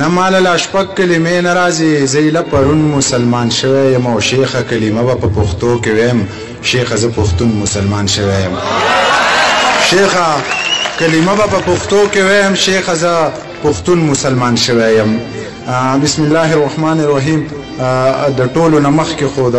نه ماله لا شپږ کلمې نه راځي زه ایله پرون مسلمان شوی یم او شیخه کلمه به په پښتو کې ویم شیخه زه پښتون مسلمان شوی یم شیخه کلمه به په پښتو کې ویم شیخه زه پښتون مسلمان شوی یم بسم الله الرحمن الرحیم د ټولو نه مخکې خو د